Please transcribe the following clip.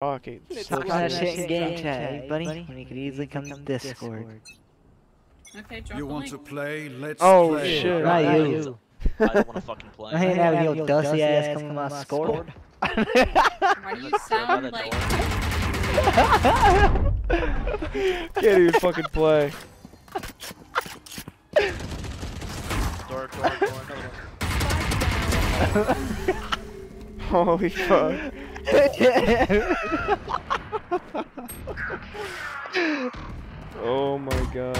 Oh, okay. Talk about shit in game chat, buddy. When you could easily come to Discord. Okay, drop You want link. to play? Let's Oh, play. shit. Not I you. don't want to fucking play. I ain't having your dusty ass come to my scord. Why do you sound the like... Can't even fucking play. Door, door, door. Holy fuck. Oh my god.